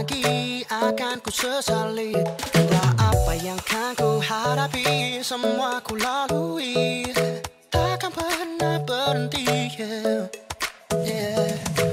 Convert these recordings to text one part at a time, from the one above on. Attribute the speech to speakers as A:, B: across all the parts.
A: lagi akan ku sesali Entah apa yang kan ku Semua ku lalui Takkan pernah berhenti yeah. Yeah.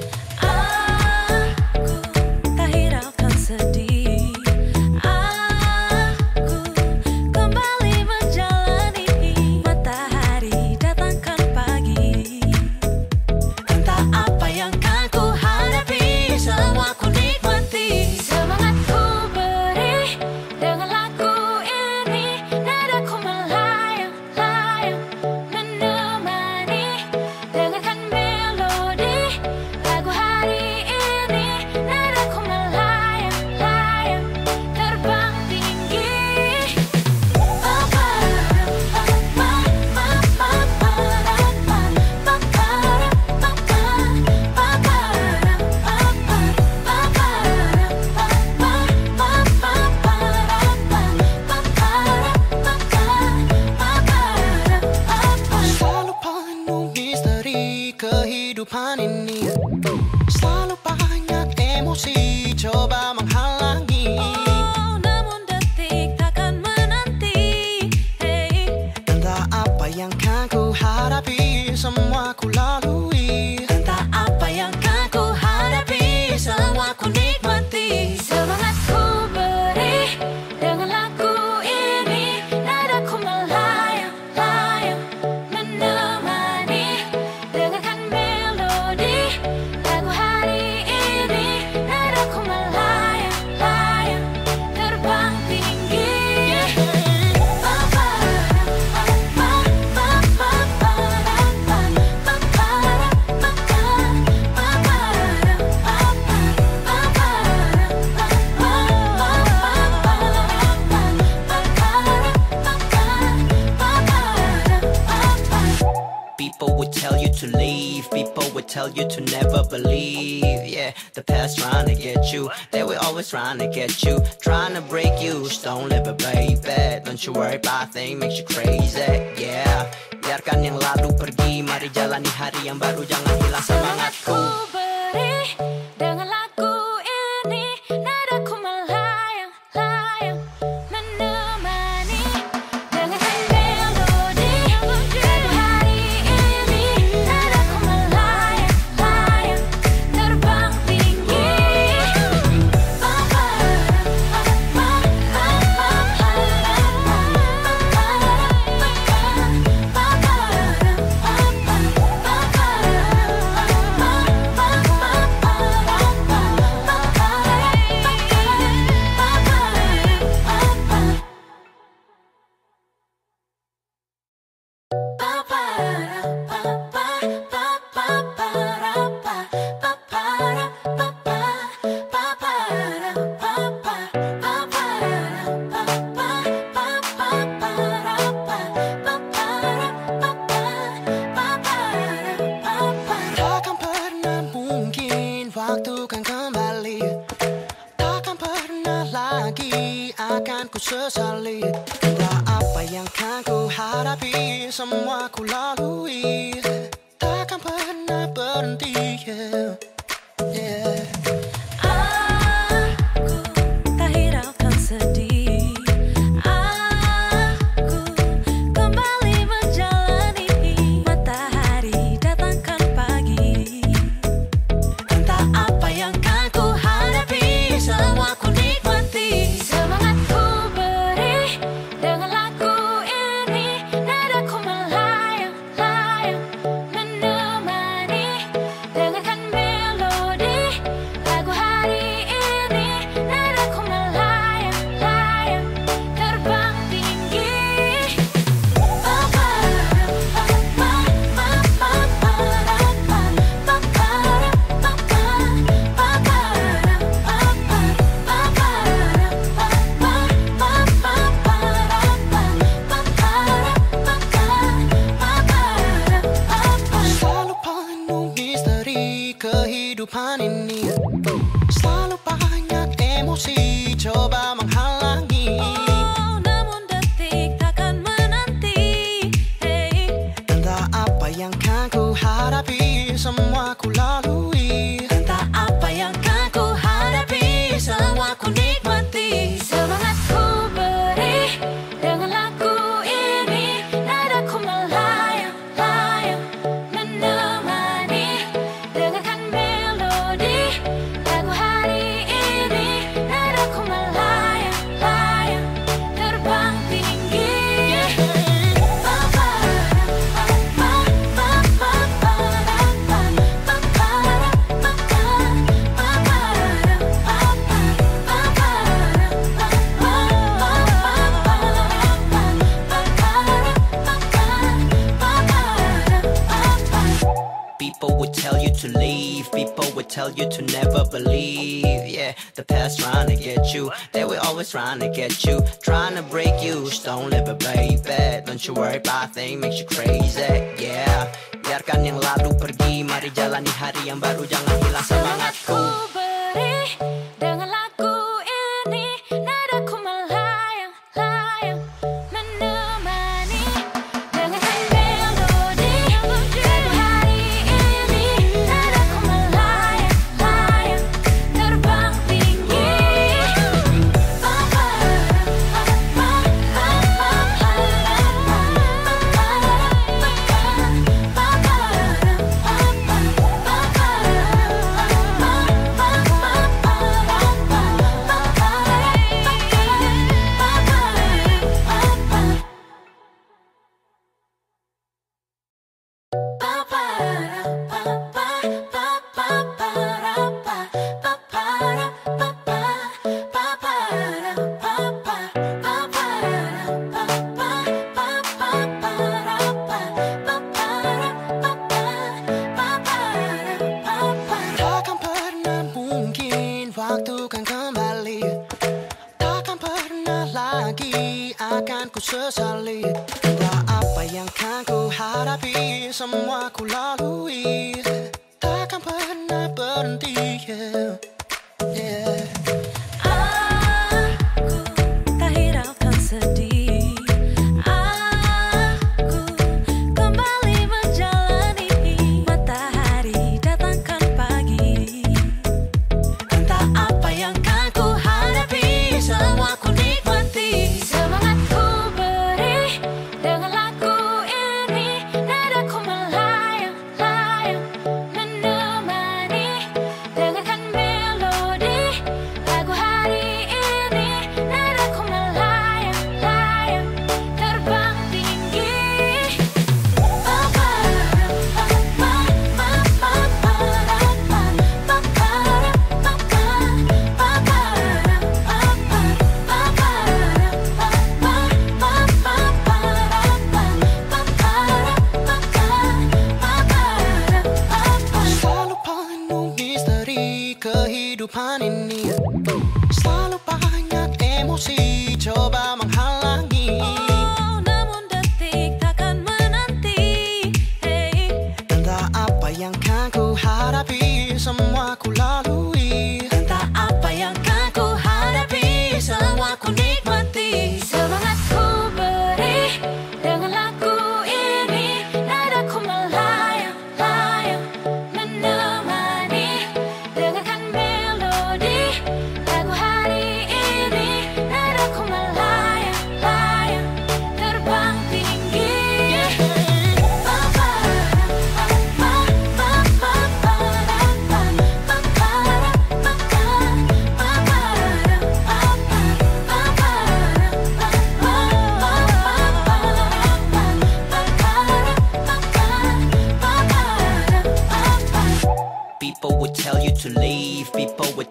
B: People would tell you to leave, people would tell you to never believe. Yeah, the past trying to get you, they will always trying to get you, trying to break you. Just don't live it, baby. Don't you worry about things makes you crazy. Yeah, biarkan yang lalu pergi, mari jalani hari yang baru, jangan hilang semangatku.
C: Ku beri dengan lagu ini
A: sesali Entah apa yang kan ku Semua ku lalui
B: upon your knees. Tell you to never believe. Yeah, the past trying to get you. They were always trying to get you. Trying to break you. Just don't live it, baby. Don't you worry about things makes you crazy. Yeah, biarkan yang lalu pergi. Mari jalani hari yang baru. Jangan hilang semangatku.
A: Pernah berhenti. Yeah.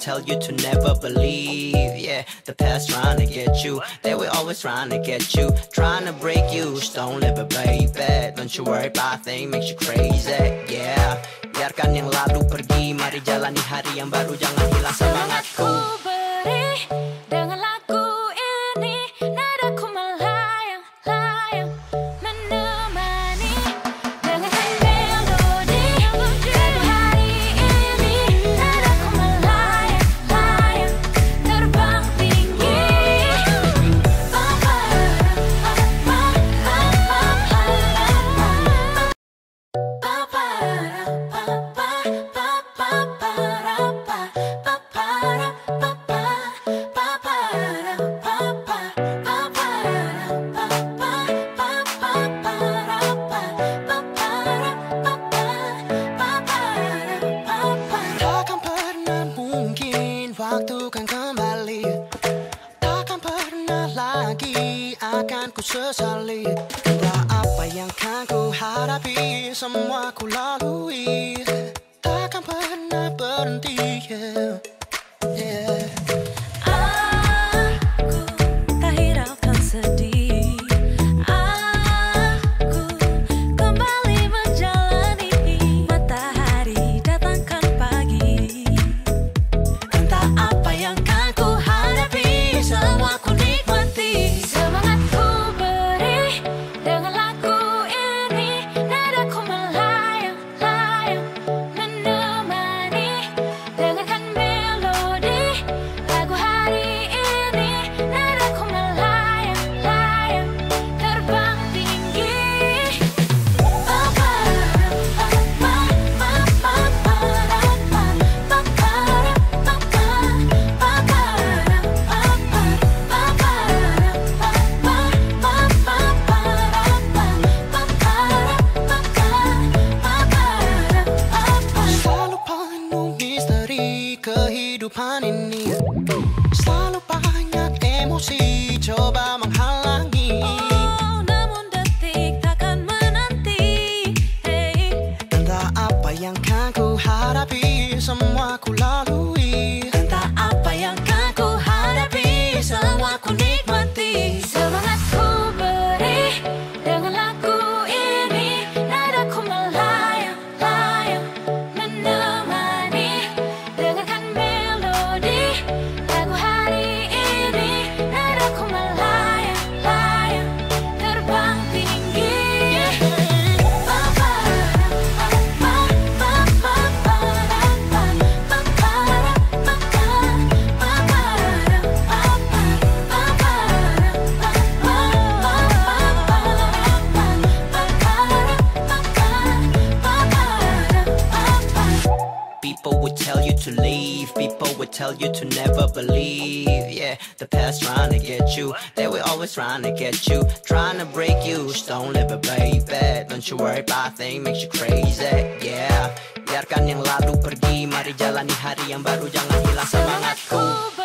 B: Tell you to never believe. Yeah, the past trying to get you, they were always trying to get you, trying to break you. Just don't live it, baby. Don't you worry about thing makes you crazy. Yeah, biarkan yang lalu pergi, mari jalani hari yang baru, jangan hilang semangatku.
C: Ku beri dengan
A: sesali apa yang kan ku hadapi Semua ku lalui Takkan pernah berhenti. Yeah.
C: dupan in you. Slalom.
B: Tell you to never believe. Yeah, the past trying to get you. They were always trying to get you. Trying to break you. Just don't live it, baby. Don't you worry about things makes you crazy. Yeah. Biarkan yang lalu pergi Mari jalani hari yang baru Jangan hilang semangatku